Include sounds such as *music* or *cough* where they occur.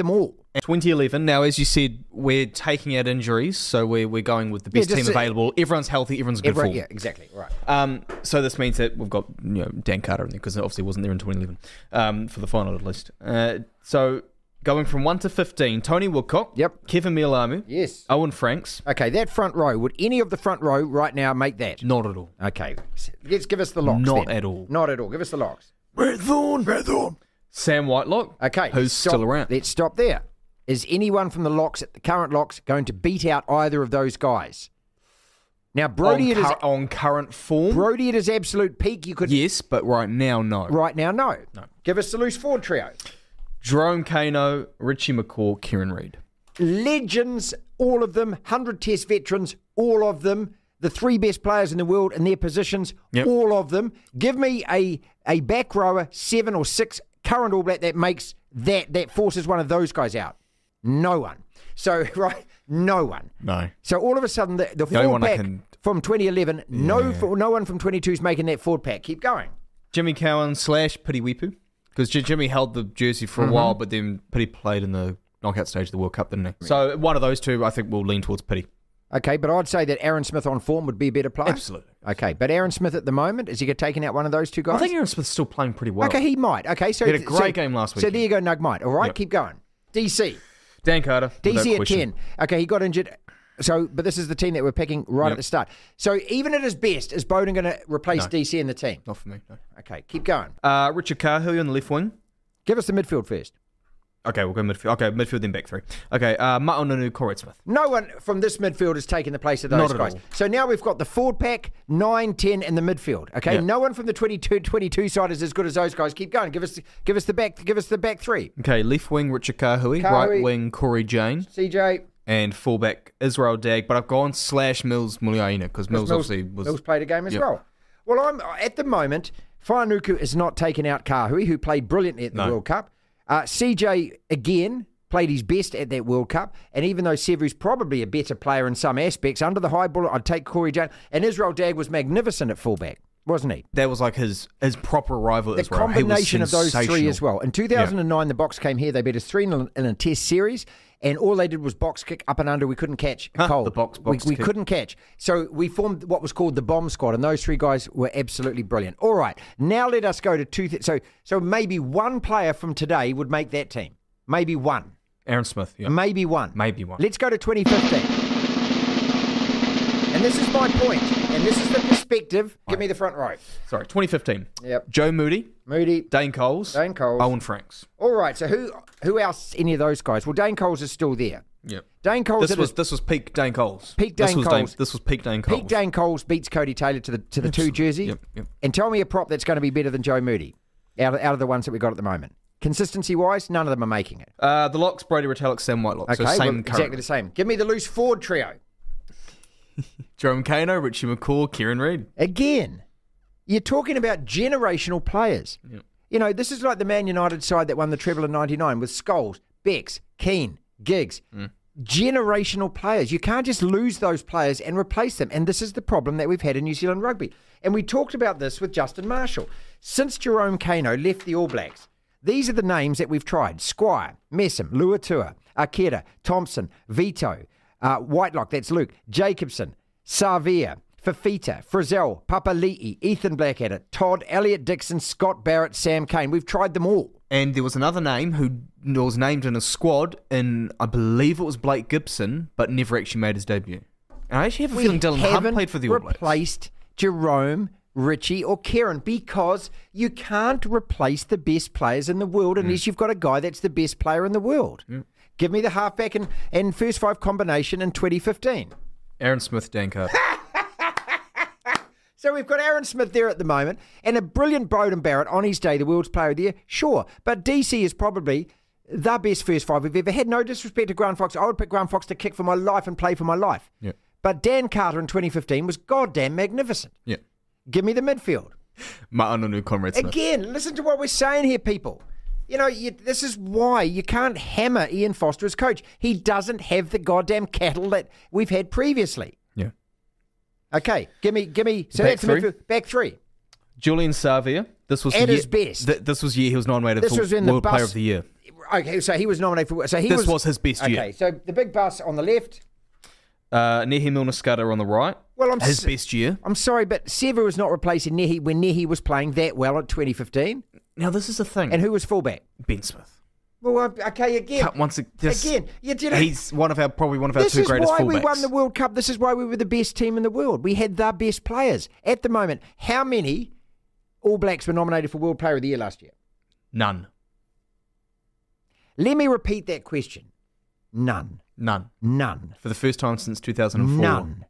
them all. 2011. Now, as you said, we're taking out injuries, so we're, we're going with the best Yeah, team just, available. Everyone's healthy, everyone's good Everyone- form. yeah, exactly. Right. Um, so this means that we've got you know Dan Carter in there because obviously he wasn't there in 2011 um, for the final at least. Uh, so going from one to 15, Tony Woodcock, Yep. Keven Mealamu, Yes. Owen Franks, Okay, that front row. Would any of the front row right now make that? not at all. Okay. Let's give us the locks. Not then. at all. Not at all. Give us the locks. Brad Thorn. Brad Thorn, Sam Whitelock, Okay. who's stop. still around. Let's stop there. Is anyone from the locks, at the current locks, going to beat out either of those guys? Now, Brodie on, at cur- on current form, Brodie at his absolute peak, you could yes, but right now, no. right now no. No. Give us the loose forward trio. Jerome Kaino, Richie McCaw, Kieran Read. Legends, all of them, 100 test veterans, all of them. The three best players in the world in their positions, Yep. all of them. Give me a, a back rower, seven or six current All Black that makes that, that forces one of those guys out. No one. So, *laughs* right, no one. No. So all of a sudden, the, the, The only forward pack can- from 2011, no, for, no one from 22 is making that forward pack. Keep going. Jimmy Cowan slash Piri Weepu. Because Jimmy held the jersey for a Mm-hmm. while, but then Piri played in the knockout stage of the World Cup, didn't he? So one of those two, I think, will lean towards Piri. Okay, but I'd say that Aaron Smith on form would be a better player. Absolutely. Okay, but Aaron Smith at the moment, is he get taken out one of those two guys? I think Aaron Smith's still playing pretty well. Okay, he might. Okay, so He had a great so- game last week. So there you go, Nug might. All right, Yep. keep going. DC, Dan Carter. DC at question. ten. Okay, he got injured. So, but this is the team that we're picking right Yep. at the start. So, even at his best, is Beauden going to replace No. DC in the team? Not for me, no. Okay, keep going. Uh, Richard Kahui on the left wing. Give us the midfield first. Okay, we'll go midfield. Okay, midfield then back three. Okay, uh, Ma'onunu, Conrad Smith. No one from this midfield has taken the place of those Not guys. So now we've got the forward pack, 9, 10, and the midfield. Okay, no one from the 22, 22 side is as good as those guys. Keep going. Give us, give us the back, give us the back three. Okay, left wing Richard Kahui, Kahui. right wing Cory Jane, CJ, and fullback Israel Dagg. But I've gone slash Mills Muliaina because Mills, Mills, obviously was. Mills played a game as Yep. well. Well, I'm at the moment. Whanuku is not taking out Kahui, who played brilliantly at the No. World Cup. Uh, CJ again played his best at that World Cup, and even though Severu's probably a better player in some aspects, under the high ball, I'd take Cory Jane. And Israel Dagg was magnificent at fullback, wasn't he? that was like his his proper rival. The as well. He combination of those three as well. In 2009, the Boks came here. They beat us 3 0 in a test series, and all they did was box kick up and under. We couldn't catch Huh, Cole. the box- box we, we couldn't catch. So we formed what was called the Bomb Squad, and those three guys were absolutely brilliant. All right, now let us go to two. Th- so, so maybe one player from today would make that team. Maybe one. Aaron Smith, yeah. Maybe one. Maybe one. Let's go to 2015. And this is my point, and this is the perspective. Give me the front row. Sorry, 2015. Yep. Joe Moody, Moody, Dane Coles, Dane Coles. Owen Franks. All right. So who who else? Any of those guys? Well, Dane Coles is still there. Yep. Dane Coles This was his- this was peak Dane Coles. Peak this Dane was Coles. this was peak Dane Coles. Peak Dane Coles beats Codie Taylor to the to the two jersey. Yep, yep. And tell me a prop that's going to be better than Joe Moody out of, out of the ones that we got at the moment. Consistency wise, none of them are making it. Uh, the locks, Brodie Retallick, Sam Whitelock. Okay, so same well, exactly the same. Give me the loose Ford trio *laughs* Jerome Kaino, Richie McCaw, Kieran Read. again. You're talking about generational players. You know, this is like the Man United side that won the treble in '99 with Scholes, Becks, Keane, Giggs. Generational players. You can't just lose those players and replace them. And this is the problem that we've had in New Zealand rugby. And we talked about this with Justin Marshall. Since Jerome Kaino left the All Blacks, these are the names that we've tried Squire, Messam, Luatua, Akeda, Thompson, Vito, uh, Whitelock, that's Luke, Jacobson, Savea, Fifita, Frizzell, Papali'i, Ethan Blackadder, Todd, Elliot Dixon, Scott Barrett, Sam Cane. We've tried them all. And there was another name who was named in a squad, and I believe it was Blake Gibson, but never actually made his debut. And I actually have a feeling Dylan Hunt played for the All Blacks. replaced Jerome, Richie, or Kieran because you can't replace the best players in the world Mm. unless you've got a guy that's the best player in the world. Give me the halfback and, and first five combination in 2015. Aaron Smith, Dan Carter. *laughs* So we've got Aaron Smith there at the moment and a brilliant Beauden Barrett on his day, the world's player of the year. Sure, but DC is probably the best first five we've ever had. No disrespect to Grant Fox. I would pick Grant Fox to kick for my life and play for my life. Yeah. But Dan Carter in 2015 was goddamn magnificent. yeah. Give me the midfield. Ma'a Nonu, Conrad Smith. Again, listen to what we're saying here, people. You know, you, this is why you can't hammer Ian Foster as coach. He doesn't have the goddamn cattle that we've had previously. Okay, give me, give me. So Back that's three? midfield. Back three. Julian Savea. This was At his best. th- this was year he was nominated This for was in the bus- Player of the Year. okay, so he was nominated for. So he This was, was his best Okay, year. Okay, so the big bus on the left. Uh, Nehe Skudder on the right. Well, I'm his best year. I'm sorry, but Sever was not replacing Nehe when Nehe was playing that well at 2015. Now this is the thing. And who was fullback? ben Smith. Well, okay, again, Cut once again, you did He's one of our probably one of our two greatest fullbacks. This is why we won the World Cup. This is why we were the best team in the world. We had the best players at the moment. How many All Blacks were nominated for World Player of the Year last year? None. Let me repeat that question. None. None. None. For the first time since 2004. None.